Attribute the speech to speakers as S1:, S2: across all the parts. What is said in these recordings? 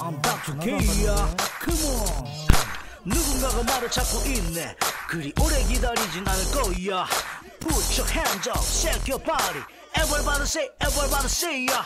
S1: I'm Dr. K야 Come on. 누군가가 나를 찾고 있네. 그리 오래 기다리진 않을 거야. Put your hands up, shake your body. Everybody say, everybody say ya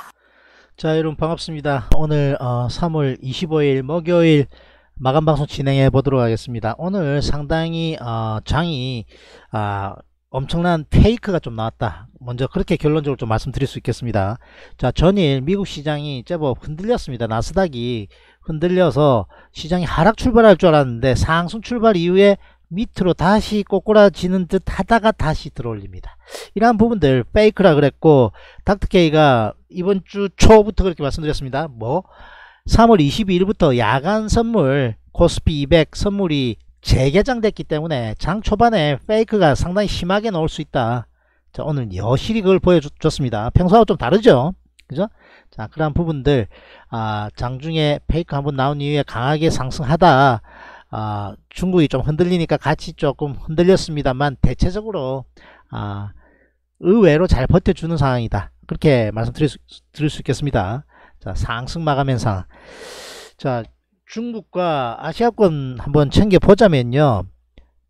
S2: 자 여러분 반갑습니다. 오늘 어, 3월 25일 목요일 마감방송 진행해 보도록 하겠습니다. 오늘 상당히 어, 장이 아, 엄청난 페이크가 좀 나왔다. 먼저 그렇게 결론적으로 좀 말씀드릴 수 있겠습니다. 자 전일 미국 시장이 제법 흔들렸습니다. 나스닥이 흔들려서 시장이 하락 출발할 줄 알았는데 상승 출발 이후에 밑으로 다시 꼬꾸라지는 듯 하다가 다시 들어올립니다. 이러한 부분들 페이크라 그랬고 닥터케이가 이번 주 초부터 그렇게 말씀드렸습니다. 뭐 3월 22일부터 야간 선물 코스피 200 선물이 재개장됐기 때문에 장 초반에 페이크가 상당히 심하게 나올 수 있다. 자, 오늘 여실히 그걸 보여줬습니다. 평소하고 좀 다르죠? 그죠? 자, 그런 부분들, 아, 장중에 페이크 한번 나온 이후에 강하게 상승하다, 아, 중국이 좀 흔들리니까 같이 조금 흔들렸습니다만, 대체적으로, 아, 의외로 잘 버텨주는 상황이다. 그렇게 말씀드릴 수, 수 있겠습니다. 자, 상승 마감 현상. 자, 중국과 아시아권 한번 챙겨보자면요.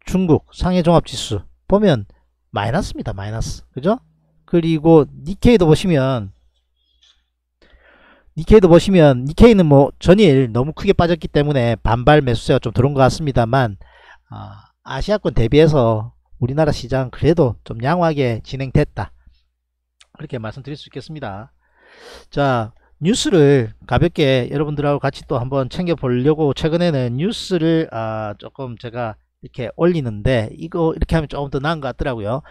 S2: 중국 상해종합지수 보면 마이너스입니다. 마이너스. 그죠? 그리고 니케이도 보시면 니케이도 보시면 니케이는 뭐 전일 너무 크게 빠졌기 때문에 반발 매수세가 좀 들어온 것 같습니다만 아, 아시아권 대비해서 우리나라 시장 그래도 좀 양호하게 진행됐다. 그렇게 말씀드릴 수 있겠습니다. 자 뉴스를 가볍게 여러분들하고 같이 또 한번 챙겨 보려고 최근에는 뉴스를 아, 조금 제가 이렇게 올리는데 이거 이렇게 하면 조금 더 나은 것 같더라고요.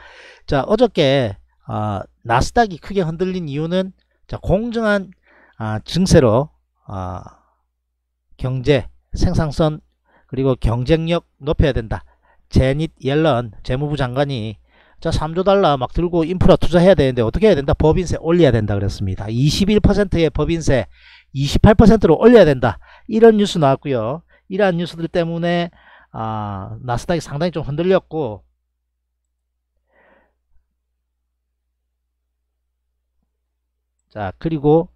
S2: 자 어저께 아, 나스닥이 크게 흔들린 이유는 자 공정한 아, 증세로 아, 경제 생산성 그리고 경쟁력 높여야 된다. 제닛 옐런 재무부 장관이 자 3조 달러 막 들고 인프라 투자해야 되는데 어떻게 해야 된다? 법인세 올려야 된다 그랬습니다. 21%의 법인세 28%로 올려야 된다. 이런 뉴스 나왔고요. 이러한 뉴스들 때문에 아, 나스닥이 상당히 좀 흔들렸고 자 그리고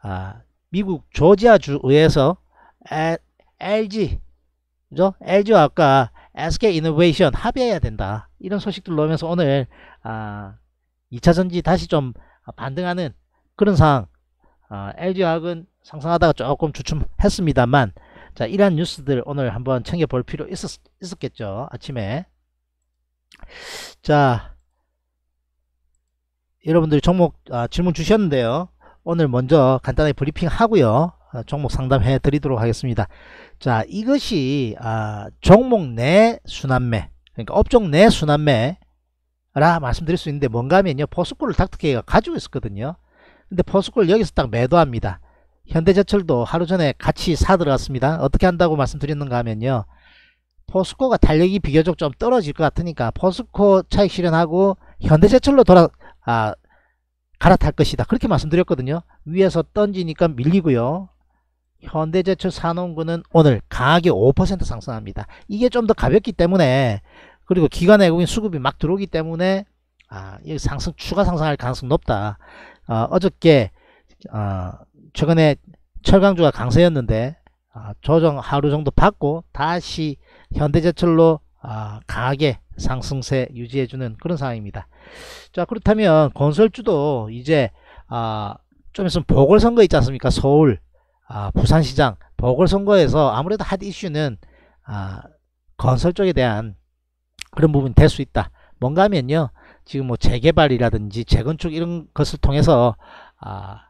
S2: 아, 미국 조지아주 의회에서 에, LG 그죠? LG와 아까 SK 이노베이션 합의해야 된다. 이런 소식들 나오면서 오늘 아, 2차전지 다시 좀 반등하는 그런 상황 아, LG화학은 상승하다가 조금 주춤했습니다만 자 이러한 뉴스들 오늘 한번 챙겨볼 필요 있었, 있었겠죠. 아침에 자 여러분들이 종목 아, 질문 주셨는데요. 오늘 먼저 간단하게 브리핑 하고요. 아, 종목 상담해 드리도록 하겠습니다. 자 이것이 아, 종목 내 순환매 그러니까 업종 내 순환매라 말씀드릴 수 있는데 뭔가 하면요 포스코를 닥터케이가 가지고 있었거든요. 근데 포스코를 여기서 딱 매도합니다. 현대제철도 하루 전에 같이 사 들어갔습니다. 어떻게 한다고 말씀드렸는가 하면요 포스코가 탄력이 비교적 좀 떨어질 것 같으니까 포스코 차익 실현하고 현대제철로 돌아 아, 갈아탈 것이다. 그렇게 말씀드렸거든요. 위에서 던지니까 밀리고요 현대제철 산업군은 오늘 강하게 5% 상승합니다. 이게 좀 더 가볍기 때문에 그리고 기관 외국인 수급이 막 들어오기 때문에 아, 이 상승 추가 상승할 가능성 높다. 어, 어저께 어, 최근에 철강주가 강세였는데 어, 조정 하루 정도 받고 다시 현대제철로 어, 강하게 상승세 유지해주는 그런 상황입니다. 자 그렇다면 건설주도 이제 어, 좀 있으면 보궐선거 있지 않습니까? 서울 아, 부산시장 보궐선거에서 아무래도 핫 이슈는 아, 건설 쪽에 대한 그런 부분이 될 수 있다. 뭔가 하면요. 지금 뭐 재개발이라든지 재건축 이런 것을 통해서 아,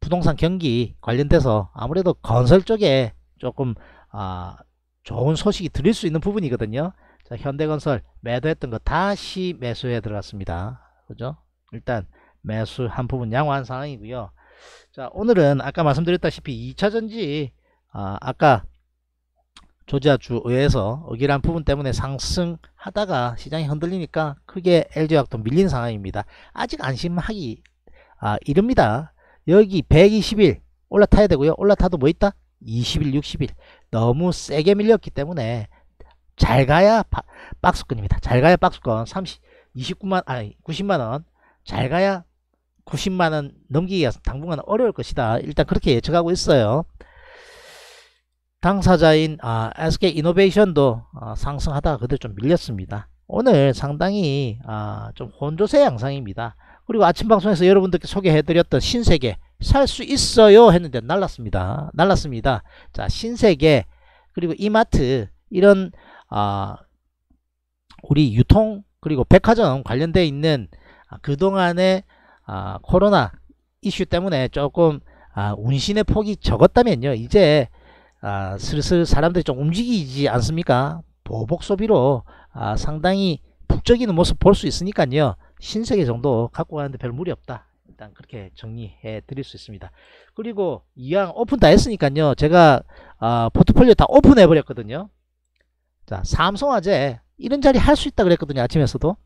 S2: 부동산 경기 관련돼서 아무래도 건설 쪽에 조금 아, 좋은 소식이 들릴 수 있는 부분이거든요. 자, 현대건설 매도했던 거 다시 매수해 들어갔습니다. 그죠? 일단 매수한 부분 양호한 상황이고요. 자 오늘은 아까 말씀드렸다시피 2차전지 아, 아까 조지아주 의회에서 의결한 부분 때문에 상승하다가 시장이 흔들리니까 크게 LG화학도 밀린 상황입니다. 아직 안심하기 아, 이릅니다. 여기 120일 올라타야 되고요. 올라타도 뭐 있다? 20일, 60일 너무 세게 밀렸기 때문에 잘 가야 바, 박스권입니다. 잘 가야 박스권 30, 29만 아니 90만 원 잘 가야 90만원 넘기기가 당분간 어려울 것이다. 일단 그렇게 예측하고 있어요. 당사자인 아, SK 이노베이션도 아, 상승하다가 그대로 좀 밀렸습니다. 오늘 상당히 아, 좀 혼조세 양상입니다. 그리고 아침 방송에서 여러분들께 소개해드렸던 신세계 살 수 있어요 했는데 날랐습니다. 날랐습니다. 자 신세계 그리고 이마트 이런 아, 우리 유통 그리고 백화점 관련되어 있는 아, 그동안의 아, 코로나 이슈 때문에 조금 아, 운신의 폭이 적었다면요. 이제 아, 슬슬 사람들이 좀 움직이지 않습니까? 보복 소비로 아, 상당히 북적이는 모습 볼 수 있으니까요. 신세계 정도 갖고 가는데 별 무리 없다. 일단 그렇게 정리해 드릴 수 있습니다. 그리고 이왕 오픈 다 했으니까요. 제가 아, 포트폴리오 다 오픈해 버렸거든요. 자, 삼성화재 이런 자리 할 수 있다 그랬거든요. 아침에서도.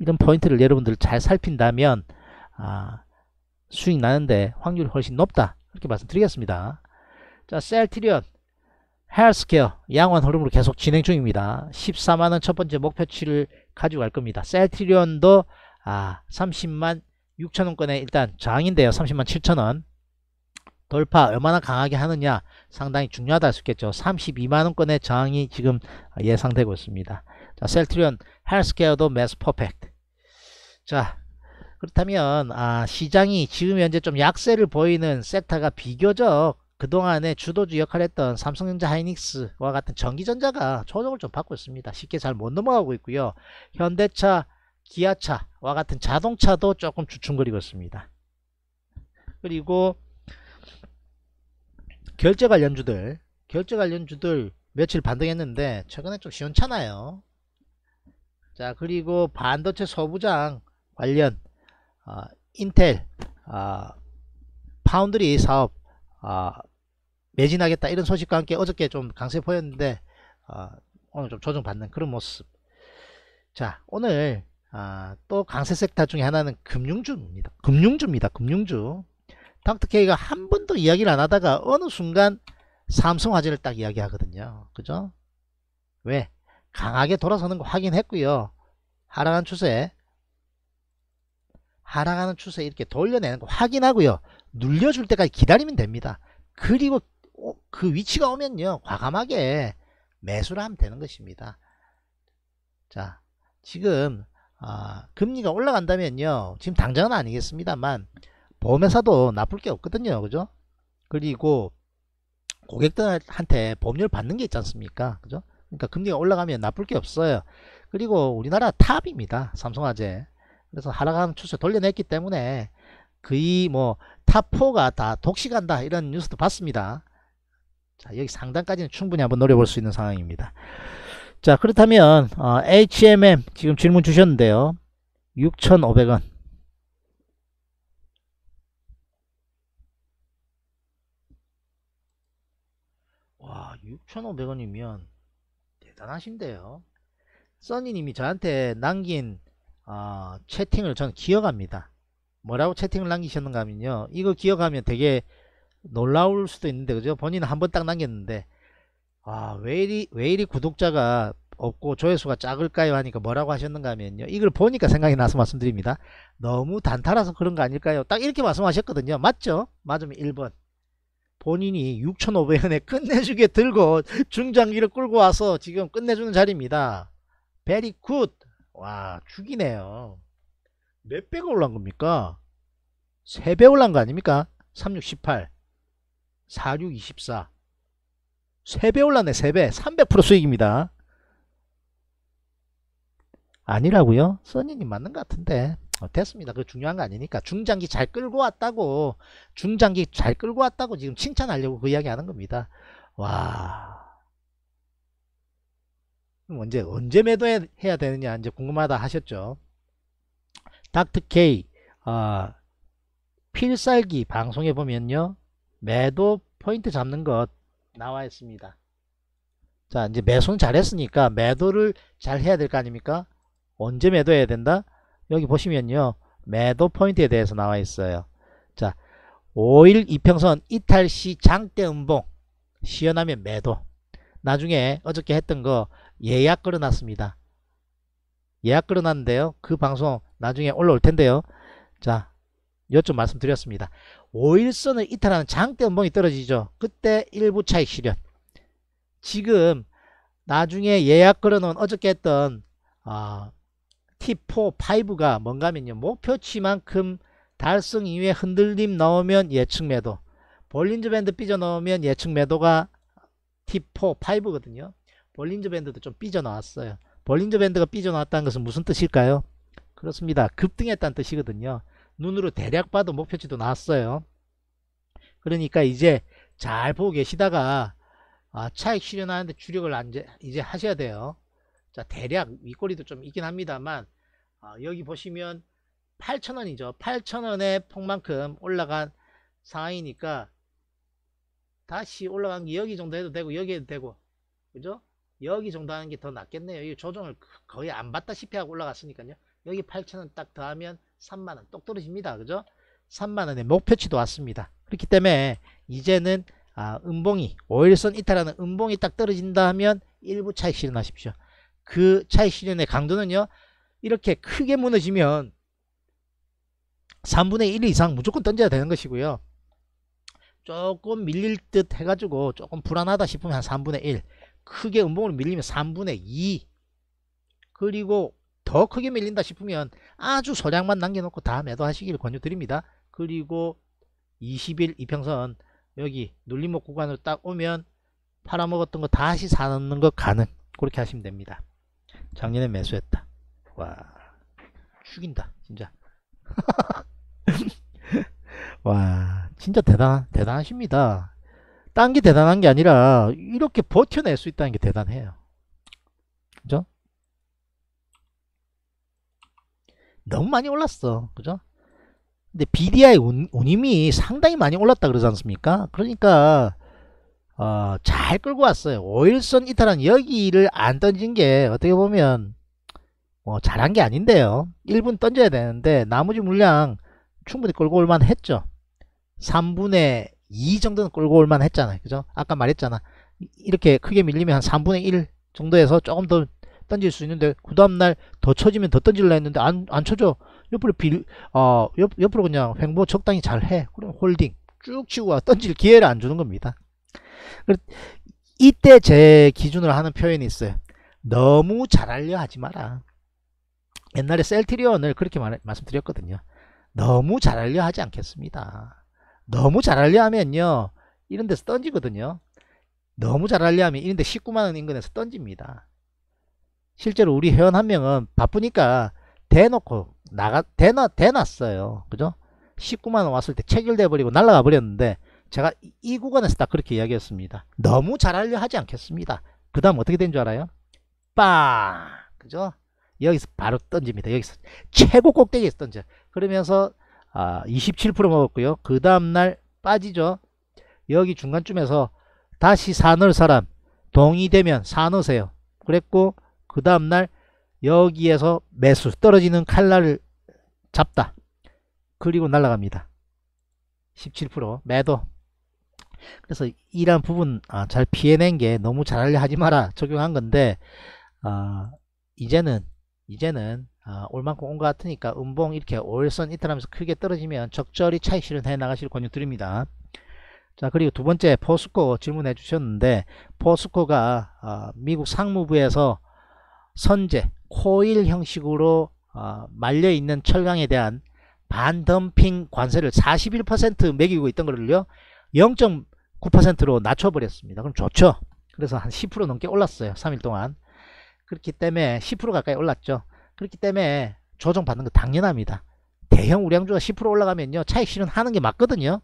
S2: 이런 포인트를 여러분들 잘 살핀다면 아, 수익 나는데 확률이 훨씬 높다. 그렇게 말씀드리겠습니다. 자, 셀트리온 헬스케어 양원 흐름으로 계속 진행 중입니다. 14만원 첫 번째 목표치를 가지고 갈 겁니다. 셀트리온도 아, 30만 6천원권에 일단 저항인데요. 30만 7천원. 돌파 얼마나 강하게 하느냐 상당히 중요하다 할 수 있겠죠. 32만원권의 저항이 지금 예상되고 있습니다. 자, 셀트리온 헬스케어도 매스 퍼펙트. 자, 그렇다면 아, 시장이 지금 현재 좀 약세를 보이는 섹터가 비교적 그동안에 주도주 역할을 했던 삼성전자 하이닉스와 같은 전기전자가 조정을 좀 받고 있습니다. 쉽게 잘 못 넘어가고 있고요. 현대차, 기아차와 같은 자동차도 조금 주춤거리고 있습니다. 그리고 결제 관련주들, 결제 관련주들 며칠 반등했는데 최근에 좀 시원찮아요. 자 그리고 반도체 소부장 관련 어, 인텔 어, 파운드리 사업 어, 매진하겠다 이런 소식과 함께 어저께 좀 강세 보였는데 어, 오늘 좀 조정받는 그런 모습. 자 오늘 아, 또 강세 섹터 중에 하나는 금융주입니다. 금융주입니다. 금융주. 닥터케이가 한 번도 이야기를 안 하다가 어느 순간 삼성화재를 딱 이야기하거든요. 그죠? 왜? 강하게 돌아서는 거 확인했고요. 하락한 추세 하락하는 추세 이렇게 돌려내는 거 확인하고요. 눌려줄 때까지 기다리면 됩니다. 그리고 그 위치가 오면요. 과감하게 매수를 하면 되는 것입니다. 자 지금 아, 금리가 올라간다면요. 지금 당장은 아니겠습니다만 보험회사도 나쁠 게 없거든요. 그죠? 그리고 고객들한테 보험료를 받는 게 있지 않습니까? 그죠? 그러니까 금리가 올라가면 나쁠 게 없어요. 그리고 우리나라 탑입니다. 삼성화재 그래서 하락하는 추세 돌려냈기 때문에 거의 뭐 탑4가 다 독식한다 이런 뉴스도 봤습니다. 자 여기 상단까지는 충분히 한번 노려볼 수 있는 상황입니다. 자 그렇다면 어, HMM 지금 질문 주셨는데요. 6,500원. 와 6,500원이면 대단하신데요. 써니님이 저한테 남긴 어, 채팅을 저는 기억합니다. 뭐라고 채팅을 남기셨는가 하면요. 이거 기억하면 되게 놀라울 수도 있는데 그죠? 본인은 한 번 딱 남겼는데 아 왜 이리 왜 이리 구독자가 없고 조회수가 작을까요? 하니까 뭐라고 하셨는가 하면요. 이걸 보니까 생각이 나서 말씀드립니다. 너무 단타라서 그런 거 아닐까요? 딱 이렇게 말씀하셨거든요. 맞죠? 맞으면 1번. 본인이 6,500원에 끝내주게 들고 중장기를 끌고 와서 지금 끝내주는 자리입니다. very good 와 죽이네요. 몇 배가 올란 겁니까? 3배 올란 거 아닙니까? 3618 4624 3배 올랐네 3배. 300% 수익입니다. 아니라고요? 써니님 맞는 것 같은데. 어, 됐습니다. 그 중요한 거 아니니까. 중장기 잘 끌고 왔다고. 중장기 잘 끌고 왔다고 지금 칭찬하려고 그 이야기 하는 겁니다. 와 언제 언제 매도해야 되느냐 이제 궁금하다 하셨죠 닥터 K 아, 필살기 방송에 보면요 매도 포인트 잡는 것 나와 있습니다. 자 이제 매수는 잘했으니까 매도를 잘 해야 될 거 아닙니까? 언제 매도해야 된다? 여기 보시면요. 매도 포인트에 대해서 나와 있어요. 자 5일 이평선 이탈시 장대 음봉 시연하면 매도 나중에 어저께 했던 거 예약 걸어놨습니다. 예약 걸어놨는데요. 그 방송 나중에 올라올 텐데요. 자, 요점 말씀드렸습니다. 5일선을 이탈하는 장대 음봉이 떨어지죠. 그때 일부 차익 실현. 지금 나중에 예약 걸어놓은 어저께 했던 어, T4, 5가 뭔가 하면요. 목표치만큼 달성 이후에 흔들림 나오면 예측 매도. 볼린저 밴드 삐져 나오면 예측 매도가 T4, 5거든요. 볼린저 밴드도 좀 삐져 나왔어요. 볼린저 밴드가 삐져 나왔다는 것은 무슨 뜻일까요? 그렇습니다. 급등했다는 뜻이거든요. 눈으로 대략 봐도 목표치도 나왔어요. 그러니까 이제 잘 보고 계시다가 아, 차익 실현하는데 주력을 이제, 이제 하셔야 돼요. 자 대략 윗꼬리도 좀 있긴 합니다만 아, 여기 보시면 8천원이죠. 8천원의 폭만큼 올라간 상황이니까 다시 올라간 게 여기 정도 해도 되고 여기 해도 되고 그죠? 여기 정도 하는 게 더 낫겠네요. 이 조정을 거의 안 받다시피 하고 올라갔으니까요. 여기 8천원 딱 더하면 3만원 똑 떨어집니다. 그죠? 3만원의 목표치도 왔습니다. 그렇기 때문에 이제는 아, 음봉이 5일선 이탈하는 음봉이 딱 떨어진다 하면 일부 차익 실현하십시오. 그 차익 실현의 강도는요. 이렇게 크게 무너지면 3분의 1 이상 무조건 던져야 되는 것이고요. 조금 밀릴 듯 해가지고 조금 불안하다 싶으면 한 3분의 1 크게 음봉으로 밀리면 3분의 2 그리고 더 크게 밀린다 싶으면 아주 소량만 남겨놓고 다 매도하시길 권유드립니다. 그리고 20일 이평선 여기 눌림목 구간으로 딱 오면 팔아먹었던 거 다시 사놓는 거 가능 그렇게 하시면 됩니다. 작년에 매수했다. 와 죽인다 진짜. 와 진짜 대단 대단하십니다. 딴 게 대단한 게 아니라 이렇게 버텨낼 수 있다는 게 대단해요. 그죠? 너무 많이 올랐어. 그죠? 근데 BDI 운, 운임이 상당히 많이 올랐다 그러지 않습니까? 그러니까 어, 잘 끌고 왔어요. 5일선 이탈한 여기를 안 던진 게 어떻게 보면 뭐 잘한 게 아닌데요. 일부 던져야 되는데 나머지 물량 충분히 끌고 올만 했죠. 3분의 2 정도는 끌고 올만 했잖아요. 그죠? 아까 말했잖아. 이렇게 크게 밀리면 한 3분의 1 정도에서 조금 더 던질 수 있는데 그 다음날 더 쳐지면 더 던질라 했는데 안, 안 쳐져. 옆으로 빌, 어, 옆, 옆으로 그냥 횡보 적당히 잘 해. 그럼 홀딩 쭉 치고 와. 던질 기회를 안 주는 겁니다. 이때 제 기준으로 하는 표현이 있어요. 너무 잘하려 하지 마라. 옛날에 셀트리온을 그렇게 말, 말씀드렸거든요. 너무 잘하려 하지 않겠습니다. 너무 잘하려 하면요. 이런 데서 던지거든요. 너무 잘하려 하면 이런 데 19만원 인근에서 던집니다. 실제로 우리 회원 한 명은 바쁘니까 대놓고 나가 대놔 대놨어요. 그죠? 19만 원 왔을 때 체결돼 버리고 날라가 버렸는데 제가 이 구간에서 딱 그렇게 이야기했습니다. 너무 잘하려 하지 않겠습니다. 그 다음 어떻게 된 줄 알아요? 빵! 그죠? 여기서 바로 던집니다. 여기서 최고 꼭대기에서 던져. 그러면서 아, 27% 먹었고요. 그 다음날 빠지죠. 여기 중간쯤에서 다시 사 넣을 사람 동의되면 사 넣으세요. 그랬고 그 다음날 여기에서 매수 떨어지는 칼날을 잡다. 그리고 날아갑니다. 17% 매도. 그래서 이런 부분 아, 잘 피해낸 게 너무 잘하려 하지 마라 적용한 건데 아, 이제는 이제는 아, 올 만큼 온 것 같으니까 음봉 이렇게 올선 이탈하면서 크게 떨어지면 적절히 차익 실현해 나가실 권유 드립니다. 자 그리고 두 번째 포스코 질문해 주셨는데 포스코가 아, 미국 상무부에서 선제 코일 형식으로 어, 말려있는 철강에 대한 반덤핑 관세를 41% 매기고 있던 거를요 0.9%로 낮춰버렸습니다. 그럼 좋죠? 그래서 한 10% 넘게 올랐어요 3일 동안. 그렇기 때문에 10% 가까이 올랐죠 그렇기 때문에 조정받는 거 당연합니다 대형 우량주가 10% 올라가면요 차익 실현 하는 게 맞거든요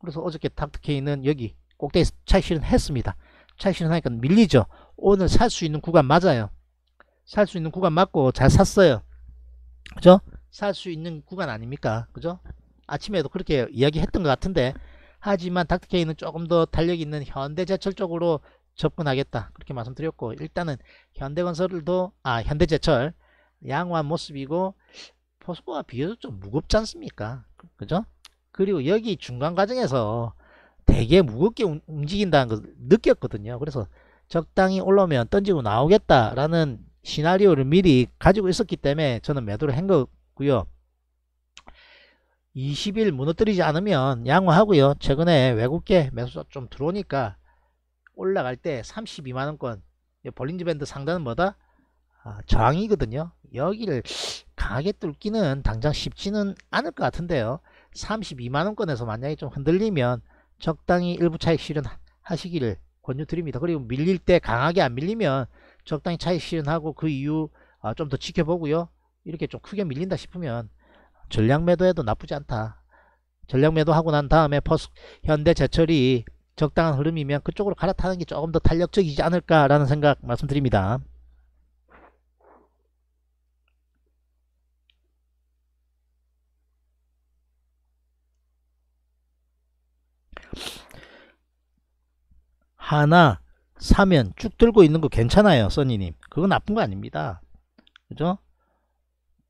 S2: 그래서 어저께 닥터케이는 여기 꼭대기 차익 실현 했습니다 차익 실현 하니까 밀리죠 오늘 살 수 있는 구간 맞아요 살 수 있는 구간 맞고 잘 샀어요. 그죠? 살 수 있는 구간 아닙니까? 그죠? 아침에도 그렇게 이야기했던 것 같은데 하지만 닥터케이는 조금 더 달력 있는 현대제철 쪽으로 접근하겠다 그렇게 말씀드렸고 일단은 현대건설도 아 현대제철 양호한 모습이고 포스코가 비교적 좀 무겁지 않습니까 그죠 그리고 여기 중간 과정에서 되게 무겁게 움직인다는 걸 느꼈거든요 그래서 적당히 올라오면 던지고 나오겠다라는 시나리오를 미리 가지고 있었기 때문에 저는 매도를 한 거고요. 20일 무너뜨리지 않으면 양호하고요. 최근에 외국계 매수 좀 들어오니까 올라갈 때 32만원권 볼린지 밴드 상단은 뭐다? 아, 저항이거든요. 여기를 강하게 뚫기는 당장 쉽지는 않을 것 같은데요. 32만원권에서 만약에 좀 흔들리면 적당히 일부 차익 실현하시기를 권유드립니다. 그리고 밀릴 때 강하게 안 밀리면 적당히 차익 실현하고 그 이후 아, 좀더 지켜보고요. 이렇게 좀 크게 밀린다 싶으면 전량 매도해도 나쁘지 않다. 전량 매도하고 난 다음에 퍼스 현대 제철이 적당한 흐름이면 그쪽으로 갈아타는 게 조금 더 탄력적이지 않을까라는 생각 말씀드립니다. 하나 사면 쭉 들고 있는 거 괜찮아요 써니님. 그거 나쁜 거 아닙니다. 그죠?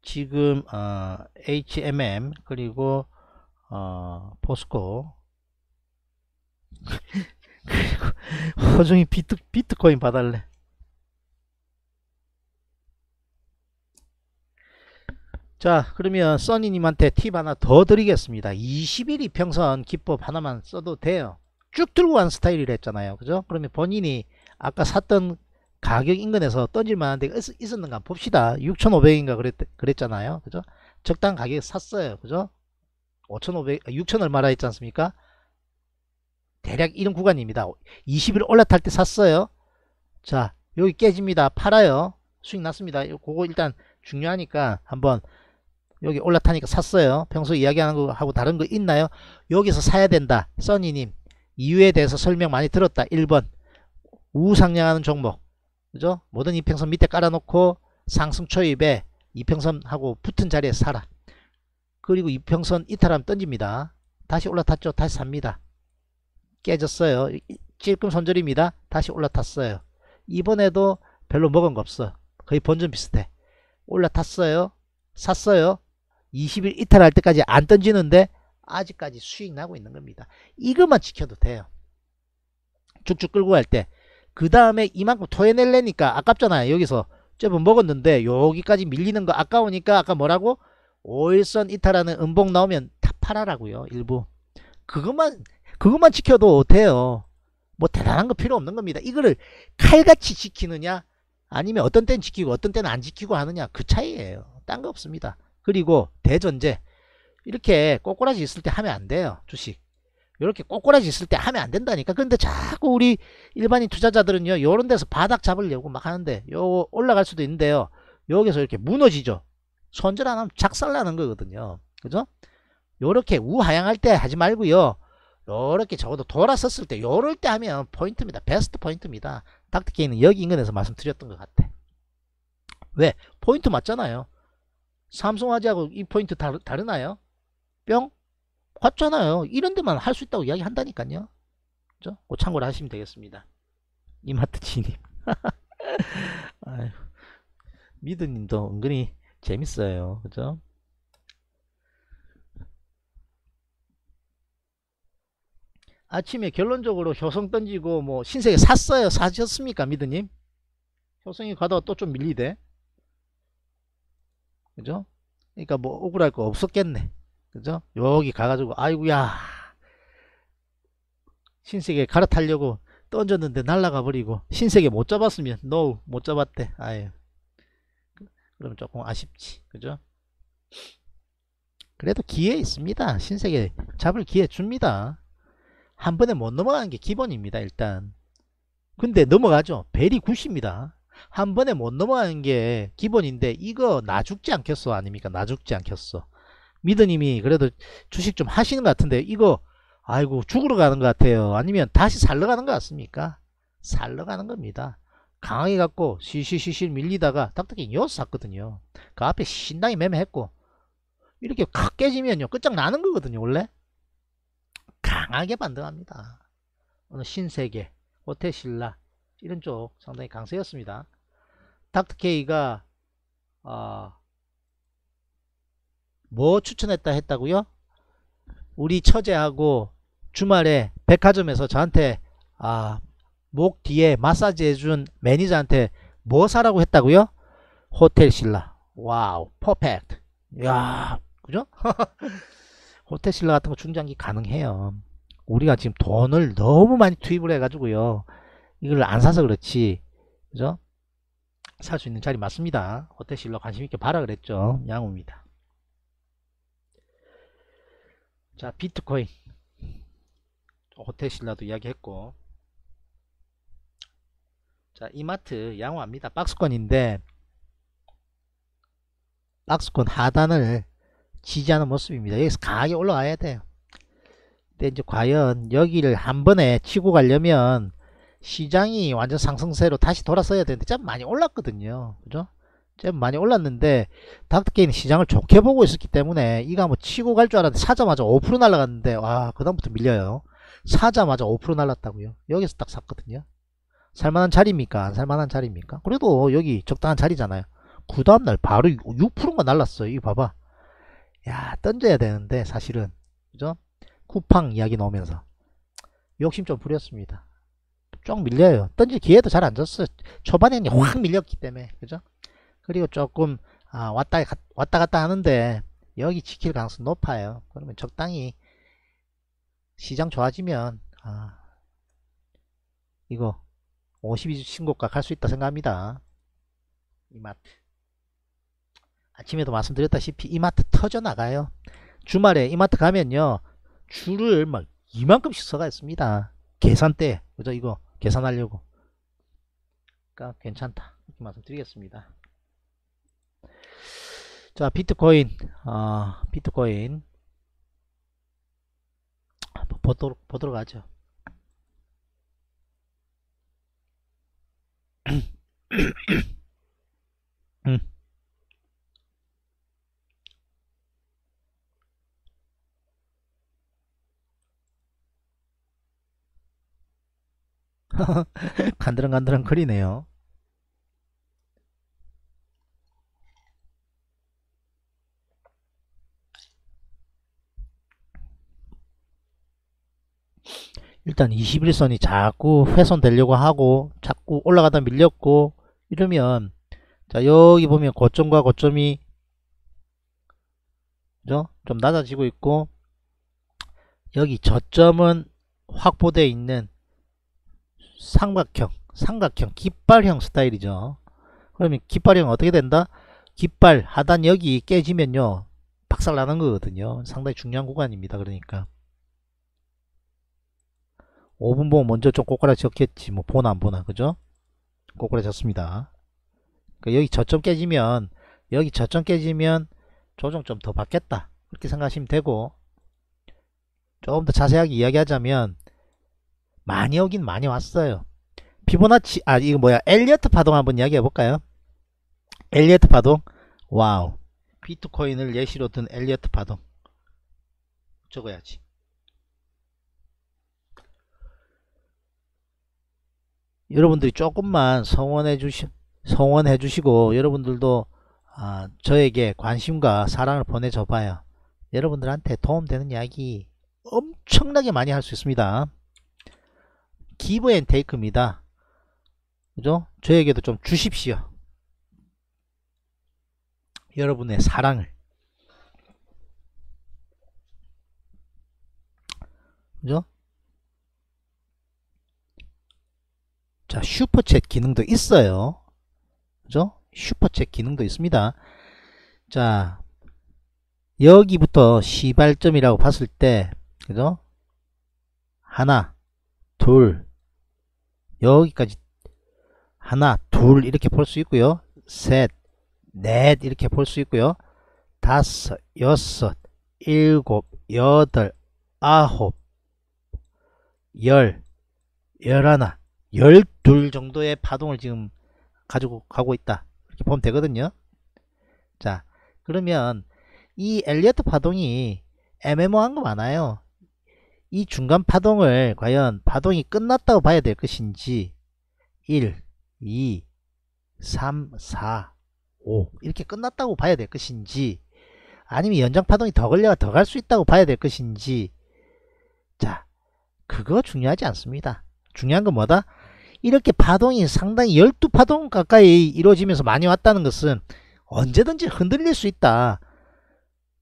S2: 지금 어, HMM 그리고 어, 포스코. 그리고 허중이 비트, 비트코인 봐달래. 자 그러면 써니님한테 팁 하나 더 드리겠습니다. 20일 이 평선 기법 하나만 써도 돼요 쭉 들고 간 스타일이라 했잖아요. 그죠? 그러면 본인이 아까 샀던 가격 인근에서 던질 만한 데가 있, 었는가 봅시다. 6,500인가 그랬, 그랬잖아요. 그죠? 적당 가격에 샀어요. 그죠? 5,500 6,000 얼마라 했지 않습니까? 대략 이런 구간입니다. 20일 올라탈 때 샀어요. 자 여기 깨집니다. 팔아요. 수익 났습니다. 그거 일단 중요하니까 한번 여기 올라타니까 샀어요. 평소 이야기하는 거 하고 다른 거 있나요? 여기서 사야 된다. 써니님 이유에 대해서 설명 많이 들었다 1번 우상향하는 종목 그죠? 모든 이평선 밑에 깔아놓고 상승 초입에 이평선하고 붙은 자리에 사라. 그리고 이평선 이탈하면 던집니다. 다시 올라탔죠. 다시 삽니다. 깨졌어요. 찔끔 손절입니다. 다시 올라탔어요. 이번에도 별로 먹은 거 없어. 거의 본전 비슷해. 올라탔어요. 샀어요. 20일 이탈할 때까지 안 던지는데 아직까지 수익 나고 있는 겁니다. 이것만 지켜도 돼요. 쭉쭉 끌고 갈 때 그 다음에 이만큼 토해낼래니까 아깝잖아요. 여기서 좁은 먹었는데 여기까지 밀리는 거 아까우니까 아까 뭐라고? 5일선 이탈하는 음봉 나오면 다 팔아라고요. 일부. 그것만 그것만 지켜도 돼요. 뭐 대단한 거 필요 없는 겁니다. 이거를 칼같이 지키느냐 아니면 어떤 때는 지키고 어떤 때는 안 지키고 하느냐 그 차이예요. 딴 거 없습니다. 그리고 대전제 이렇게 꼬꼬라지 있을 때 하면 안 돼요. 주식. 이렇게 꼬꼬라지 있을 때 하면 안 된다니까. 근데 자꾸 우리 일반인 투자자들은요. 요런 데서 바닥 잡으려고 막 하는데 요 올라갈 수도 있는데요. 여기서 이렇게 무너지죠. 손절 안 하면 작살나는 거거든요. 그죠? 요렇게 우하향할 때 하지 말고요. 요렇게 적어도 돌아섰을 때 요럴 때 하면 포인트입니다. 베스트 포인트입니다. 닥터케이는 여기 인근에서 말씀드렸던 것 같아. 왜? 포인트 맞잖아요. 삼성화재하고 이 포인트 다르, 다르나요? 뿅? 같잖아요. 이런 데만 할 수 있다고 이야기 한다니까요. 그죠? 그 참고를 하시면 되겠습니다. 이마트 지님. 미드님도 은근히 재밌어요. 그죠? 아침에 결론적으로 효성 던지고 뭐 신세계 샀어요. 사셨습니까? 미드님? 효성이 가다가 또 좀 밀리대. 그죠? 그러니까 뭐 억울할 거 없었겠네. 그죠? 여기 가가지고 아이구야. 신세계 갈아타려고 던졌는데 날라가 버리고 신세계 못 잡았으면 노못 잡았대. 아유. 그러면 조금 아쉽지. 그죠? 그래도 기회 있습니다. 신세계 잡을 기회 줍니다. 한 번에 못 넘어가는 게 기본입니다 일단. 근데 넘어가죠. 벨이 굿입니다. 한 번에 못 넘어가는 게 기본인데 이거 나 죽지 않겠어? 아닙니까? 나 죽지 않겠어 미드님이 그래도 주식 좀 하시는 것 같은데 이거 아이고 죽으러 가는 것 같아요. 아니면 다시 살러 가는 것 같습니까? 살러 가는 겁니다. 강하게 갖고 시시시시 밀리다가 딱딱히 이어서 샀거든요. 그 앞에 신당이 매매했고 이렇게 칵 깨지면요 끝장나는 거거든요 원래 강하게 반등합니다. 어느 신세계, 호텔신라 이런 쪽 상당히 강세였습니다. 닥터케이가 어, 뭐 추천했다 했다고요? 우리 처제하고 주말에 백화점에서 저한테 아, 목 뒤에 마사지 해준 매니저한테 뭐 사라고 했다고요? 호텔 신라. wow, perfect. 야, 그죠? 호텔 신라 같은 거 중장기 가능해요. 우리가 지금 돈을 너무 많이 투입을 해가지고요. 이걸 안 사서 그렇지. 그죠? 살 수 있는 자리 맞습니다. 호텔 신라 관심있게 봐라 그랬죠. 양호입니다. 자, 비트코인. 호텔신라도 이야기했고. 자, 이마트 양호합니다. 박스권인데, 박스권 하단을 지지하는 모습입니다. 여기서 강하게 올라가야 돼요. 근데 이제 과연 여기를 한 번에 치고 가려면 시장이 완전 상승세로 다시 돌아서야 되는데 좀 많이 올랐거든요. 그죠? 좀 많이 올랐는데 닥터게인 시장을 좋게 보고 있었기 때문에 이거 한번 치고 갈 줄 알았는데 사자마자 5% 날라갔는데 와 그다음부터 밀려요. 사자마자 5% 날랐다고요. 여기서 딱 샀거든요. 살만한 자리입니까? 안 살만한 자리입니까? 그래도 여기 적당한 자리잖아요. 그 다음날 바로 6%가 날랐어요. 이거 봐봐. 야 던져야 되는데 사실은 그죠? 쿠팡 이야기 나오면서 욕심 좀 부렸습니다. 쭉 밀려요. 던질 기회도 잘 안 줬어요. 초반에는 확 밀렸기 때문에 그죠? 그리고 조금 아, 왔다 가, 왔다 갔다 하는데 여기 지킬 가능성 높아요. 그러면 적당히 시장 좋아지면 아, 이거 52주 신고가 갈 수 있다 생각합니다. 이마트 아침에도 말씀드렸다시피 이마트 터져 나가요. 주말에 이마트 가면요 줄을 막 이만큼씩 서가 있습니다. 계산대 그죠 이거 계산하려고 그러니까 괜찮다 이렇게 말씀드리겠습니다. 자 비트코인 어, 비트코인 보도록 보도록 하죠. 음. 간드렁간드렁 거리네요. 일단 21선이 자꾸 훼손되려고 하고 자꾸 올라가다 밀렸고 이러면 자 여기 보면 고점과 고점이 그죠? 좀 낮아지고 있고 여기 저점은 확보되어 있는 삼각형 삼각형 깃발형 스타일이죠. 그러면 깃발형 어떻게 된다? 깃발 하단 여기 깨지면요 박살 나는 거거든요. 상당히 중요한 구간입니다 그러니까 5분 보면 먼저 좀 꼬꾸라졌겠지. 뭐 보나 안 보나. 그죠? 꼬꾸라졌습니다. 그러니까 여기 저점 깨지면 여기 저점 깨지면 조정 좀 더 받겠다. 그렇게 생각하시면 되고. 조금 더 자세하게 이야기하자면 많이 오긴 많이 왔어요. 피보나치 아 이거 뭐야. 엘리어트 파동 한번 이야기해 볼까요? 엘리어트 파동? wow. 비트코인을 예시로 든 엘리어트 파동. 적어야지 여러분들이 조금만 성원해 주시 성원해 주시고 여러분들도 아, 저에게 관심과 사랑을 보내줘 봐요. 여러분들한테 도움되는 이야기 엄청나게 많이 할 수 있습니다. give and take입니다. 그죠? 저에게도 좀 주십시오. 여러분의 사랑을. 그죠 자 슈퍼챗 기능도 있어요. 그죠? 슈퍼챗 기능도 있습니다. 자 여기부터 시발점이라고 봤을 때 그죠? 하나 둘 여기까지 하나 둘 이렇게 볼 수 있고요. 셋 넷 이렇게 볼 수 있고요. 다섯 여섯 일곱 여덟 아홉 열 열하나 열둘 정도의 파동을 지금 가지고 가고 있다. 이렇게 보면 되거든요. 자 그러면 이 엘리어트 파동이 애매모호한 거 많아요. 이 중간 파동을 과연 파동이 끝났다고 봐야 될 것인지 1 2 3 4 5 이렇게 끝났다고 봐야 될 것인지 아니면 연장 파동이 더 걸려가 더 갈 수 있다고 봐야 될 것인지 자 그거 중요하지 않습니다. 중요한 건 뭐다 이렇게 파동이 상당히 12파동 가까이 이루어지면서 많이 왔다는 것은 언제든지 흔들릴 수 있다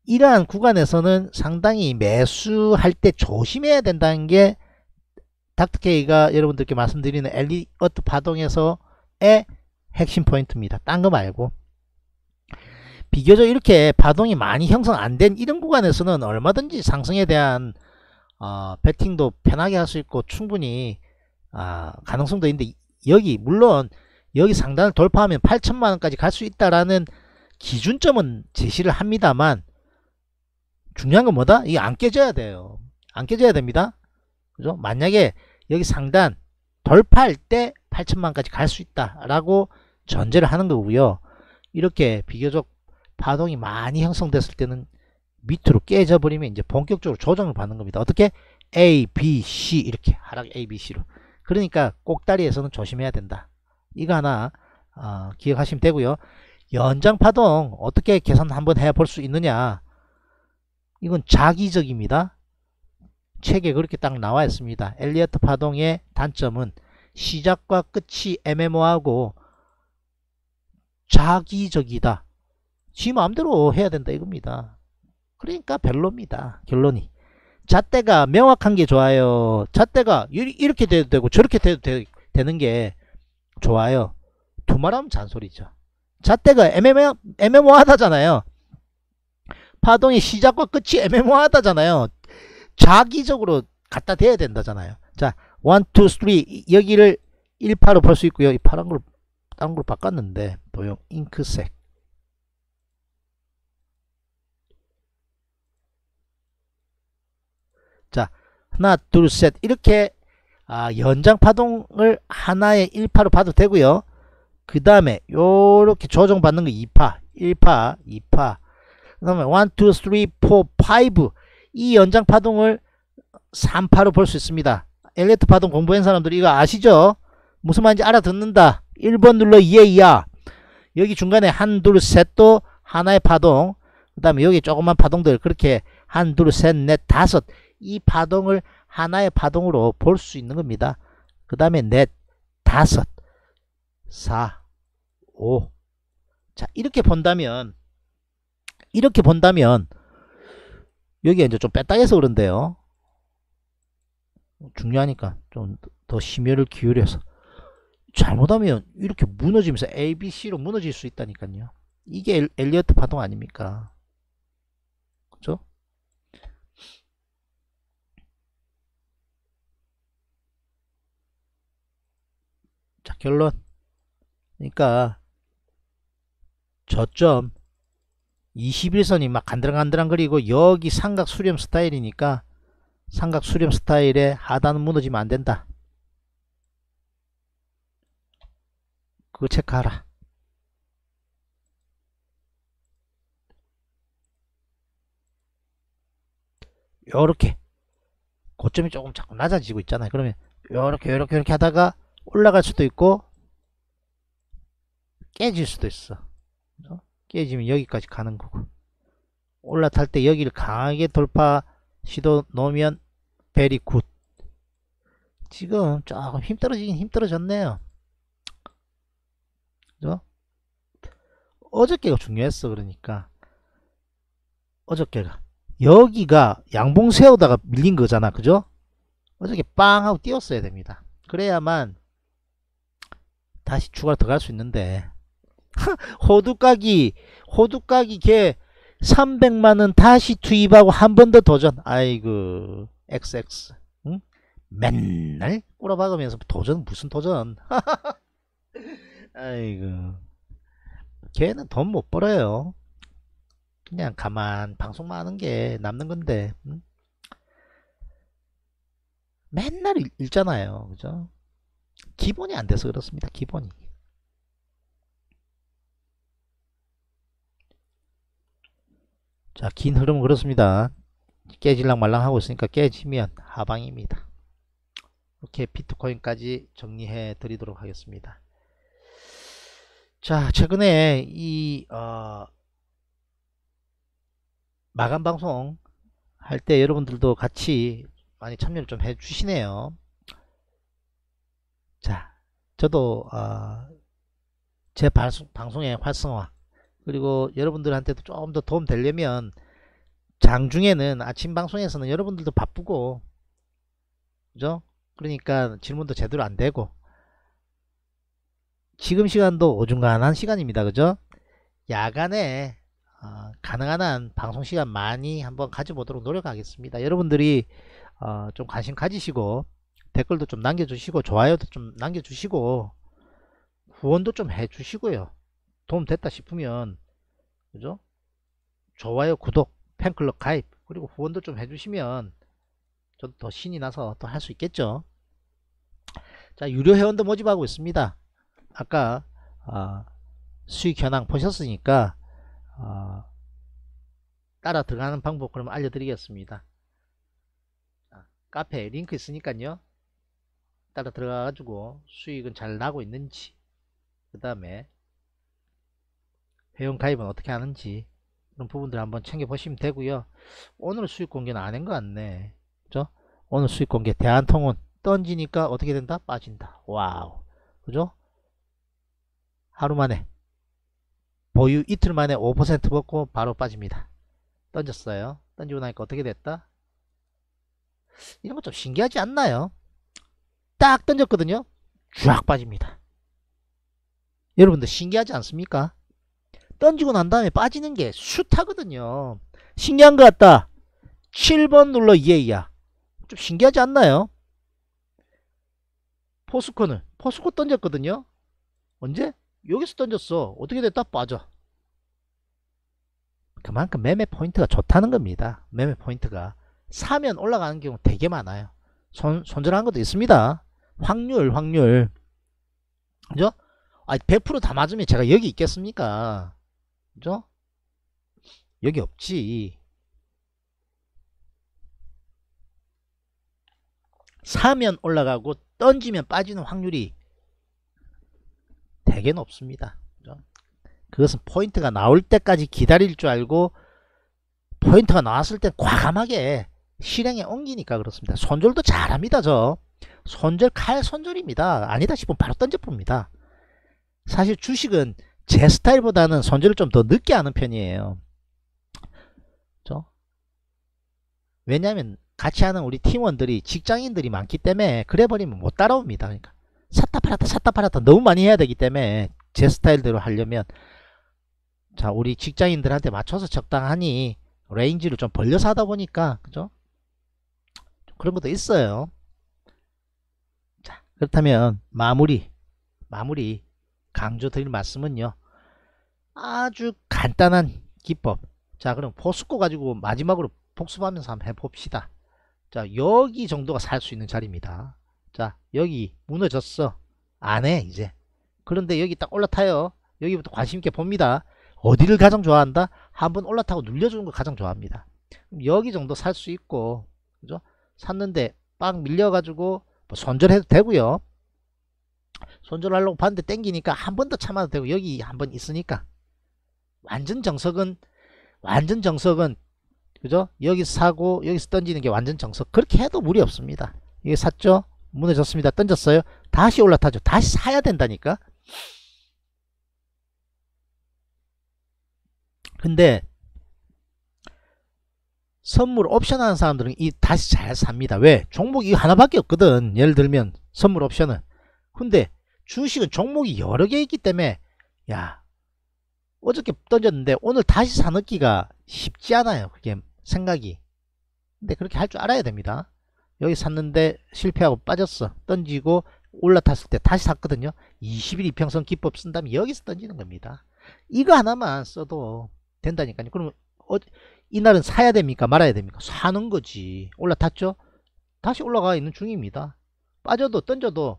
S2: 이러한 구간에서는 상당히 매수할 때 조심해야 된다는 게 닥터케이가 여러분들께 말씀드리는 엘리어트 파동에서의 핵심 포인트입니다. 딴 거 말고 비교적 이렇게 파동이 많이 형성 안 된 이런 구간에서는 얼마든지 상승에 대한 어, 베팅도 편하게 할 수 있고 충분히 아, 가능성도 있는데 여기 물론 여기 상단을 돌파하면 8천만원까지 갈 수 있다라는 기준점은 제시를 합니다만 중요한 건 뭐다? 이게 안 깨져야 돼요. 안 깨져야 됩니다. 그죠? 만약에 여기 상단 돌파할 때 8천만까지 갈 수 있다라고 전제를 하는 거고요. 이렇게 비교적 파동이 많이 형성됐을 때는 밑으로 깨져 버리면 이제 본격적으로 조정을 받는 겁니다. 어떻게? A, B, C 이렇게 하락 A, B, C로. 그러니까 꼭다리에서는 조심해야 된다. 이거 하나 어, 기억하시면 되고요. 연장 파동 어떻게 계산 한번 해볼 수 있느냐? 이건 자기적입니다. 책에 그렇게 딱 나와 있습니다. 엘리어트 파동의 단점은 시작과 끝이 애매모하고 자기적이다. 지 마음대로 해야 된다 이겁니다. 그러니까 별로입니다. 결론이. 잣대가 명확한 게 좋아요. 잣대가 이렇게 돼도 되고 저렇게 돼도 되, 되는 게 좋아요. 두말하면 잔소리죠. 잣대가 애매모, 애매모하다잖아요. 파동의 시작과 끝이 애매모하다잖아요. 자기적으로 갖다 대야 된다잖아요. 자, 1, 2, 3 여기를 1파로 볼 수 있고요. 이 파란 걸 다른 걸 바꿨는데 도형 잉크색 자 하나 둘 셋 이렇게 아, 연장 파동을 하나의 1파로 봐도 되고요. 그 다음에 요렇게 조정받는 거 2파 1파 2파. 그 다음에 1 2 3 4 5이 연장 파동을 3파로 볼 수 있습니다. 엘리트 파동 공부한 사람들이 이거 아시죠? 무슨 말인지 알아듣는다. 1번 눌러 예야 여기 중간에 한 둘 셋도 하나의 파동. 그 다음에 여기 조그만 파동들 그렇게 한 둘 셋 넷 다섯 이 파동을 하나의 파동으로 볼 수 있는 겁니다 그 다음에 넷 다섯 사 오 자 이렇게 본다면 이렇게 본다면 여기 이제 좀 뺐다 해서 그런데요 중요하니까 좀 더 심혈을 기울여서 잘못하면 이렇게 무너지면서 A, B, C로 무너질 수 있다니까요. 이게 엘리어트 파동 아닙니까? 그죠? 자, 결론. 그러니까 저점 21선이 막 간드랑간드랑 그리고 여기 삼각 수렴 스타일이니까 삼각 수렴 스타일의 하단은 무너지면 안 된다. 그거 체크하라. 요렇게 고점이 조금 자꾸 낮아지고 있잖아요. 그러면 요렇게 요렇게 이렇게 하다가 올라갈 수도 있고 깨질 수도 있어. 깨지면 여기까지 가는 거고 올라탈 때 여기를 강하게 돌파 시도 놓으면 very good 지금 조금 힘들어지긴 힘들어졌네요. 그죠? 어저께가 중요했어 그러니까 어저께가 여기가 양봉 세우다가 밀린 거잖아 그죠? 어저께 빵 하고 뛰었어야 됩니다 그래야만 다시 추가로 더갈수 있는데. 호두까기 호두까기 걔 300만원 다시 투입하고 한 번 더 도전. 아이고 XX 응? 맨날 꼬라박으면서 도전 무슨 도전? 아이고. 걔는 돈 못 벌어요. 그냥 가만 방송만 하는 게 남는 건데. 응? 맨날 읽, 읽잖아요. 그죠 기본이 안 돼서 그렇습니다. 기본이. 자 긴 흐름은 그렇습니다. 깨질랑 말랑 하고 있으니까 깨지면 하방입니다. 이렇게 비트코인까지 정리해 드리도록 하겠습니다. 자 최근에 이 어, 마감 방송 할 때 여러분들도 같이 많이 참여를 좀 해 주시네요 자 저도 어, 제 방송, 방송의 활성화 그리고 여러분들한테도 조금 더 도움 되려면 장중에는 아침 방송에서는 여러분들도 바쁘고 그죠? 그러니까 질문도 제대로 안 되고 지금 시간도 오중간한 시간입니다. 그죠? 야간에 어, 가능한 한 방송 시간 많이 한번 가져보도록 노력하겠습니다. 여러분들이 어, 좀 관심 가지시고 댓글도 좀 남겨주시고 좋아요도 좀 남겨주시고 후원도 좀 해주시고요. 도움 됐다 싶으면 그죠? 좋아요, 구독, 팬클럽 가입 그리고 후원도 좀 해주시면 저도 더 신이 나서 또 할 수 있겠죠. 자 유료 회원도 모집하고 있습니다. 아까 어, 수익 현황 보셨으니까 어, 따라 들어가는 방법 그럼 알려드리겠습니다. 자, 카페 링크 있으니까요. 따라 들어가 가지고 수익은 잘 나고 있는지 그 다음에 회원 가입은 어떻게 하는지 그런 부분들 한번 챙겨 보시면 되고요. 오늘 수익 공개는 안 한 것 같네. 그죠? 오늘 수익 공개 대한통운 던지니까 어떻게 된다? 빠진다. wow. 그죠? 하루 만에 보유 이틀 만에 5% 먹고 바로 빠집니다. 던졌어요. 던지고 나니까 어떻게 됐다? 이런 거 좀 신기하지 않나요? 딱 던졌거든요. 쫙 빠집니다. 여러분들 신기하지 않습니까? 던지고 난 다음에 빠지는 게 숱하거든요. 신기한 것 같다. 7번 눌러 이해야. 좀 신기하지 않나요? 포스코는 포스코 던졌거든요. 언제? 여기서 던졌어. 어떻게 됐다? 빠져. 그만큼 매매 포인트가 좋다는 겁니다. 매매 포인트가. 사면 올라가는 경우 되게 많아요. 손, 손절한 것도 있습니다. 확률, 확률. 그죠? 아, 100%다 맞으면 제가 여기 있겠습니까? 그죠? 여기 없지. 사면 올라가고 던지면 빠지는 확률이 되게 높습니다. 그죠? 그것은 포인트가 나올 때까지 기다릴 줄 알고 포인트가 나왔을 때 과감하게 실행에 옮기니까 그렇습니다. 손절도 잘합니다. 저 손절 칼 손절입니다. 아니다 싶으면 바로 던져봅니다. 사실 주식은 제 스타일보다는 손절을 좀 더 늦게 하는 편이에요. 그죠? 왜냐하면 같이 하는 우리 팀원들이 직장인들이 많기 때문에 그래 버리면 못 따라옵니다. 그러니까 샀다 팔았다 샀다 팔았다 너무 많이 해야 되기 때문에 제 스타일대로 하려면 자 우리 직장인들한테 맞춰서 적당하니 range를 좀 벌려서 하다 보니까 그죠? 그런 것도 있어요. 자 그렇다면 마무리 마무리 강조 드릴 말씀은요. 아주 간단한 기법. 자, 그럼 포스코 가지고 마지막으로 복습하면서 한번 해봅시다. 자, 여기 정도가 살 수 있는 자리입니다. 자, 여기 무너졌어. 안 해, 이제. 그런데 여기 딱 올라타요. 여기부터 관심있게 봅니다. 어디를 가장 좋아한다? 한번 올라타고 눌려주는 걸 가장 좋아합니다. 여기 정도 살 수 있고, 그죠? 샀는데 빵 밀려가지고 뭐 손절해도 되고요. 손절하려고 봤는데 땡기니까 한 번 더 참아도 되고 여기 한 번 있으니까 완전 정석은 완전 정석은 그죠? 여기서 사고 여기서 던지는 게 완전 정석 그렇게 해도 무리 없습니다. 이게 샀죠? 무너졌습니다. 던졌어요. 다시 올라타죠. 다시 사야 된다니까. 근데 선물 옵션 하는 사람들은 이 다시 잘 삽니다. 왜? 종목이 하나밖에 없거든. 예를 들면 선물 옵션은. 근데 주식은 종목이 여러 개 있기 때문에 야 어저께 던졌는데 오늘 다시 사놓기가 쉽지 않아요. 그게 생각이. 근데 그렇게 할 줄 알아야 됩니다. 여기 샀는데 실패하고 빠졌어. 던지고 올라탔을 때 다시 샀거든요. 20일 이평선 기법 쓴다면 여기서 던지는 겁니다. 이거 하나만 써도 된다니까요. 그러면 어, 이날은 사야 됩니까? 말아야 됩니까? 사는 거지. 올라탔죠? 다시 올라가 있는 중입니다. 빠져도 던져도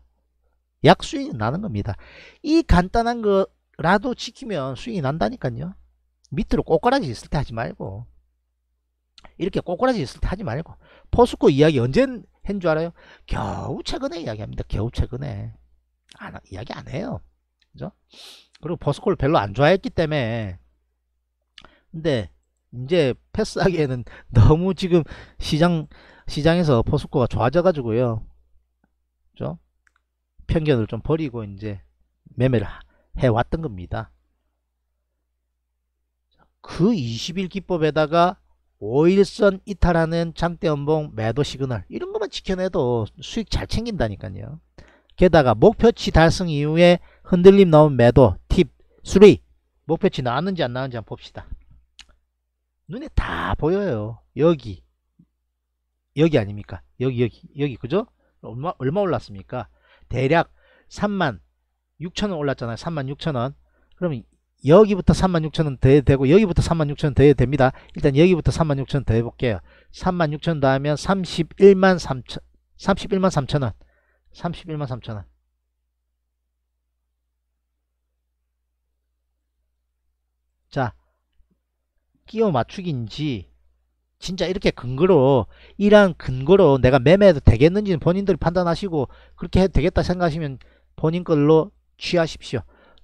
S2: 약 수익이 나는 겁니다. 이 간단한 거라도 지키면 수익이 난다니까요. 밑으로 꼬꾸라지 있을 때 하지 말고 이렇게 꼬꾸라지 있을 때 하지 말고 포스코 이야기 언제 한 줄 알아요? 겨우 최근에 이야기합니다. 겨우 최근에 안, 이야기 안 해요. 그죠? 그리고 포스코를 별로 안 좋아했기 때문에 근데 이제 패스하기에는 너무 지금 시장 시장에서 포스코가 좋아져 가지고요. 그죠? 편견을 좀 버리고 이제 매매를 해왔던 겁니다. 그 20일 기법에다가 5일선 이탈하는 장대 연봉 매도 시그널 이런 것만 지켜내도 수익 잘 챙긴다니까요. 게다가 목표치 달성 이후에 흔들림 나온 매도 팁 3. 목표치 나왔는지 안 나왔는지 한번 봅시다. 눈에 다 보여요. 여기 여기 아닙니까? 여기 여기 여기 그죠? 얼마 얼마 올랐습니까? 대략 3만 6천원 올랐잖아요. 3만 6천원. 그러면 여기부터 3만 6천원 더해야 되고 여기부터 3만 6천원 더해야 됩니다. 일단 여기부터 3만 6천원 더해 볼게요. 3만 6천원 더하면 31만 3천 31만 3천원. 31만 3천원. 자, 끼워 맞추기인지 진짜 이렇게 근거로 이러한 근거로 내가 매매해도 되겠는지는 본인들이 판단하시고 그렇게 해도 되겠다 생각하시면 본인 걸로 취하십시오.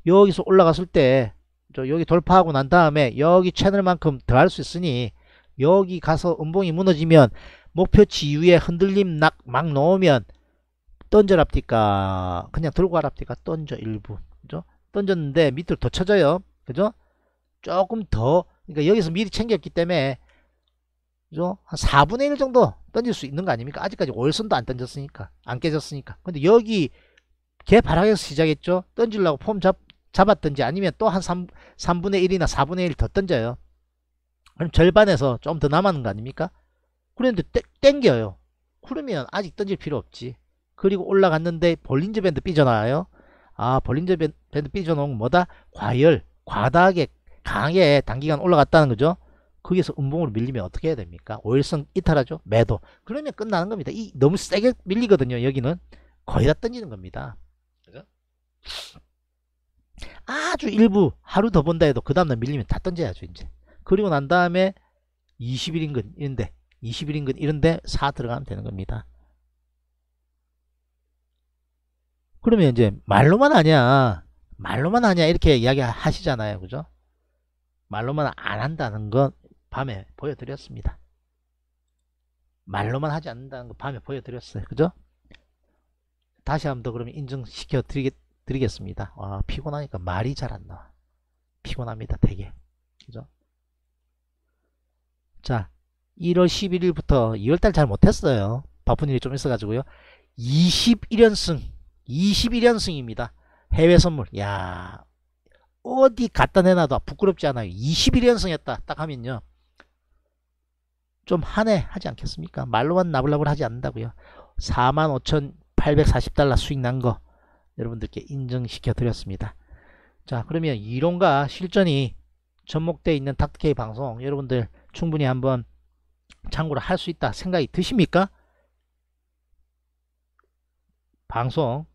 S2: 여기서 올라갔을 때 여기 돌파하고 난 다음에 여기 채널만큼 더 할 수 있으니 여기 가서 음봉이 무너지면 목표치 이후에 흔들림 낙, 막 넣으면 던져랍니까? 그냥 들고 가랍니까? 던져 일부. 그죠? 던졌는데 밑으로 더 쳐져요. 그죠? 조금 더 그러니까 여기서 미리 챙겼기 때문에 그죠? 한 4분의 1 정도 던질 수 있는 거 아닙니까? 아직까지 월선도 안 던졌으니까. 안 깨졌으니까. 근데 여기 개발하에서 시작했죠? 던지려고 폼 잡, 잡았든지 아니면 또한 3, 3분의 1이나 4분의 1 더 던져요. 그럼 절반에서 좀 더 남았는 거 아닙니까? 그런데 땡겨요. 그러면 아직 던질 필요 없지. 그리고 올라갔는데 볼린저 밴드 삐져나와요. 아 볼린저 밴드 삐져나온 뭐다? 과열, 과다하게 강하게 단기간 올라갔다는 거죠. 거기서 음봉으로 밀리면 어떻게 해야 됩니까? 오일선 이탈하죠? 매도. 그러면 끝나는 겁니다. 이 너무 세게 밀리거든요. 여기는 거의 다 던지는 겁니다. 그죠? 아주 일부 하루 더 본다 해도 그 다음날 밀리면 다 던져야죠. 이제. 그리고 난 다음에 20일 인근 이런데 20일 인근 이런데 4 들어가면 되는 겁니다. 그러면 이제 말로만 하냐 말로만 하냐 이렇게 이야기 하시잖아요. 그죠? 말로만 안 한다는 건 밤에 보여드렸습니다. 말로만 하지 않는다는 거 밤에 보여드렸어요. 그죠? 다시 한번 더 그러면 인증시켜 드리겠, 드리겠습니다. 와, 피곤하니까 말이 잘 안 나와. 피곤합니다. 되게. 그죠? 자, 1월 11일부터 2월달 잘 못했어요. 바쁜 일이 좀 있어가지고요. 21연승, 21연승입니다. 해외 선물. 야 어디 갖다 내놔도 부끄럽지 않아요. 21연승했다. 딱 하면요. 좀 한해 하지 않겠습니까? 말로만 나불나불 하지 않는다고요. 45,840달러 수익 난 거 여러분들께 인정시켜 드렸습니다. 자 그러면 이론과 실전이 접목되어 있는 닥터케이 방송 여러분들 충분히 한번 참고를 할 수 있다 생각이 드십니까? 방송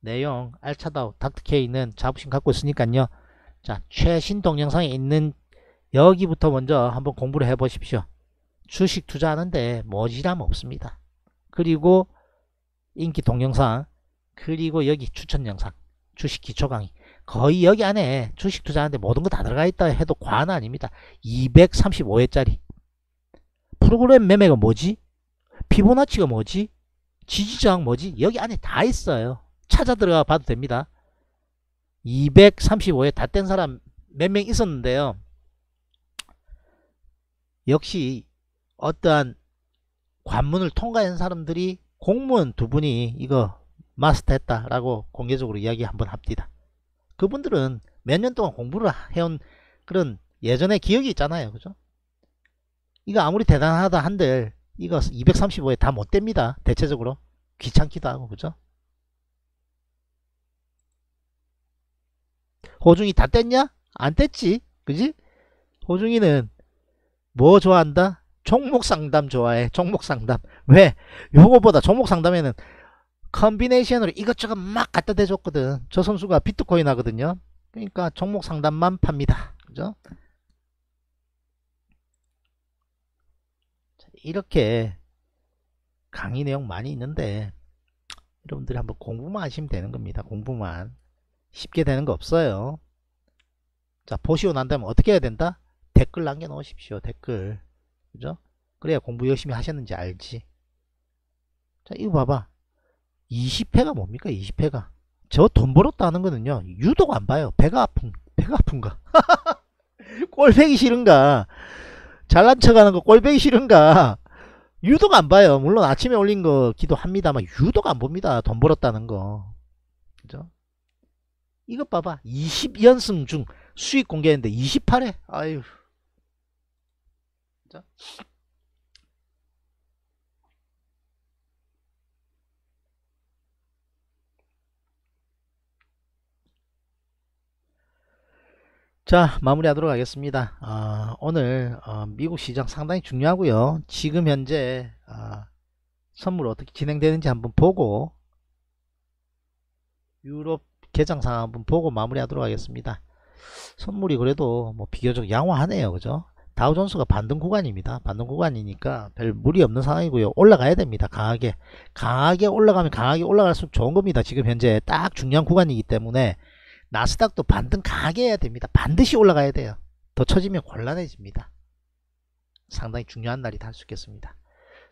S2: 내용 알차다고 닥터케이는 자부심 갖고 있으니까요. 자 최신 동영상에 있는 여기부터 먼저 한번 공부를 해 보십시오. 주식 투자하는데 모지람 없습니다. 그리고 인기 동영상 그리고 여기 추천 영상 주식 기초 강의 거의 여기 안에 주식 투자하는데 모든 거 다 들어가 있다 해도 과언 아닙니다. 235회짜리 프로그램 매매가 뭐지? 피보나치가 뭐지? 지지저항 뭐지? 여기 안에 다 있어요. 찾아 들어가 봐도 됩니다. 235회 다뗀 사람 몇 명 있었는데요. 역시 어떠한 관문을 통과한 사람들이 공무원 두 분이 이거 마스터했다라고 공개적으로 이야기 한번 합니다. 그분들은 몇 년 동안 공부를 해온 그런 예전의 기억이 있잖아요. 그죠? 이거 아무리 대단하다 한들 이거 235에 다 못 됩니다. 대체적으로 귀찮기도 하고 그죠? 호중이 다 뗐냐? 안 뗐지. 그지? 호중이는 뭐 좋아한다? 종목 상담 좋아해. 종목 상담. 왜? 요거보다 종목 상담에는 컨비네이션으로 이것저것 막 갖다 대줬거든. 저 선수가 비트코인 하거든요. 그러니까 종목 상담만 팝니다. 그죠? 이렇게 강의 내용 많이 있는데 여러분들이 한번 공부만 하시면 되는 겁니다. 공부만. 쉽게 되는 거 없어요. 자, 보시고 난 다음에 어떻게 해야 된다? 댓글 남겨 놓으십시오. 댓글. 그죠? 그래야 공부 열심히 하셨는지 알지. 자, 이거 봐봐. 20회가 뭡니까? 20회가. 저 돈 벌었다 하는 거는요. 유독 안 봐요. 배가 아픈, 배가 아픈가? 꼴배기 싫은가? 잘난 척 하는 거 꼴보기 싫은가? 유독 안 봐요. 물론 아침에 올린 거 기도합니다만 유독 안 봅니다. 돈 벌었다는 거. 이것 봐봐. 20연승 중 수익 공개했는데 28회. 아유. 자. 자 마무리하도록 하겠습니다 어, 오늘 어, 미국 시장 상당히 중요하고요 지금 현재 어, 선물 어떻게 진행되는지 한번 보고 유럽 개장 상황 한번 보고 마무리하도록 하겠습니다 선물이 그래도 뭐 비교적 양호하네요 그죠 다우존스가 반등 구간입니다 반등 구간이니까 별 무리 없는 상황이고요 올라가야 됩니다 강하게 강하게 올라가면 강하게 올라갈수록 좋은 겁니다 지금 현재 딱 중요한 구간이기 때문에 나스닥도 반등 강하게 해야 됩니다. 반드시 올라가야 돼요. 더 처지면 곤란해집니다. 상당히 중요한 날이 될 수 있겠습니다.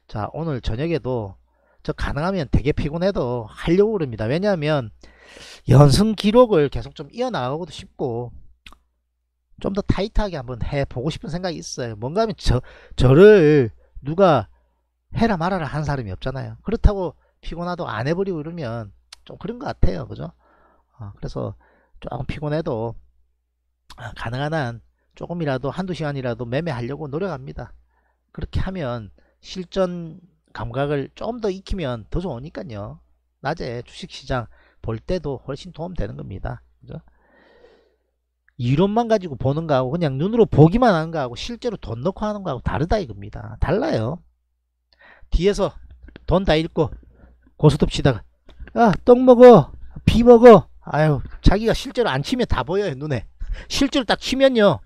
S2: 자 오늘 저녁에도 저 가능하면 되게 피곤해도 하려고 그럽니다. 왜냐하면 연승 기록을 계속 좀 이어나가고도 싶고 좀 더 타이트하게 한번 해보고 싶은 생각이 있어요. 뭔가 하면 저, 저를 누가 해라 말아라 하는 사람이 없잖아요. 그렇다고 피곤하도 안 해버리고 이러면 좀 그런 것 같아요. 그죠? 어, 그래서 조금 피곤해도 아, 가능한 한 조금이라도 한두 시간이라도 매매하려고 노력합니다. 그렇게 하면 실전 감각을 조금 더 익히면 더 좋으니까요. 낮에 주식시장 볼 때도 훨씬 도움 되는 겁니다. 그죠? 이론만 가지고 보는 거하고 그냥 눈으로 보기만 하는 거하고 실제로 돈 넣고 하는 거하고 다르다 이겁니다. 달라요. 뒤에서 돈 다 잃고 고스톱 치다가 야떡 먹어 비 먹어 아유 자기가 실제로 안 치면 다 보여요 눈에 실제로 딱 치면요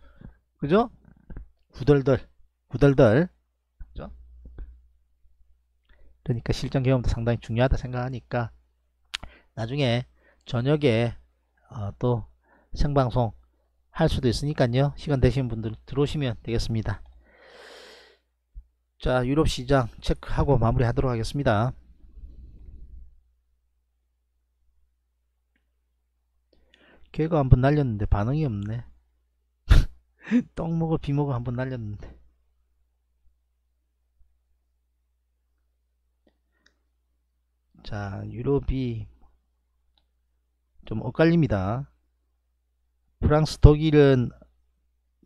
S2: 그죠 구덜덜 구덜덜 그죠 그러니까 실전 경험도 상당히 중요하다 생각하니까 나중에 저녁에 어, 또 생방송 할 수도 있으니까요. 시간 되시는 분들 들어오시면 되겠습니다. 자 유럽 시장 체크하고 마무리 하도록 하겠습니다. 걔가 한번 날렸는데 반응이 없네. 떡 먹어 비 먹어 한번 날렸는데. 자 유럽이 좀 엇갈립니다 프랑스 독일은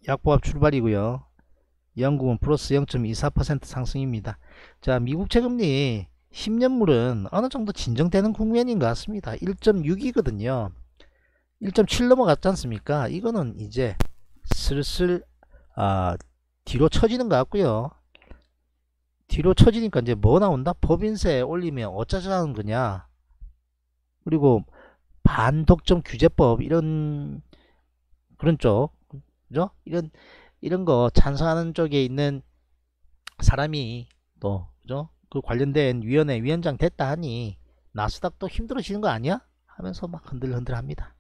S2: 약보합 출발이고요 영국은 플러스 0.24% 상승입니다 자 미국 채금리 10년물은 어느 정도 진정되는 국면인 것 같습니다 1.6이거든요 1.7 넘어갔지 않습니까? 이거는 이제 슬슬 아, 뒤로 처지는 것 같고요. 뒤로 처지니까 이제 뭐 나온다? 법인세 올리면 어쩌자는 거냐? 그리고 반독점 규제법 이런 그런 쪽 그죠? 이런 이런 거 찬성하는 쪽에 있는 사람이 또 그죠? 그 관련된 위원회 위원장 됐다 하니 나스닥도 힘들어지는 거 아니야? 하면서 막 흔들흔들 합니다.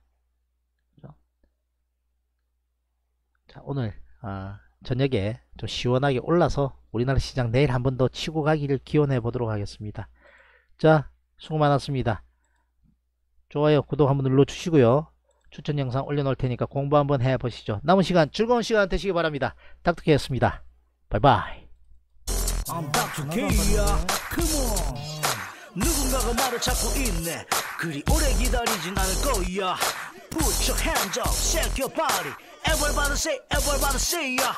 S2: 자, 오늘 아, 저녁에 좀 시원하게 올라서 우리나라 시장 내일 한 번 더 치고 가기를 기원해 보도록 하겠습니다. 자 수고 많았습니다. 좋아요 구독 한번 눌러 주시고요. 추천 영상 올려놓을 테니까 공부 한번 해보시죠. 남은 시간 즐거운 시간 되시기 바랍니다. 닥터케였습니다. 바이바이. 누군가가 말을 찾고 있네 그리 오래 기다리진 않을 거야 Put your hands up, shake your body Everybody say, everybody say, yeah.